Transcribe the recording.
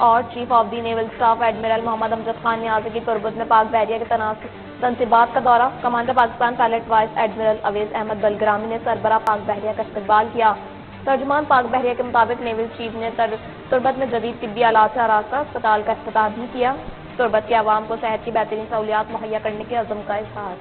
और chief of the naval staff admiral Mohammad Amjad Khan Niazi की तुरबत में पाक बहरिया के तनसीबात का दौरा। Commander Pakistan pilot vice admiral Awais Ahmed Bilgrami ने सरबरा पाक बहरिया का इस्तेबाल किया। तर्जमान पाक बहरिया के मुताबिक नेवल चीफ ने तुरबत में जदीद तिबी आलात से आरास्ता अस्पताल का अफ्ताह भी किया। तुरबत के आवाम को सेहत की बेहतरीन सहूलियात मुहैया करने के अज़म का इजहार।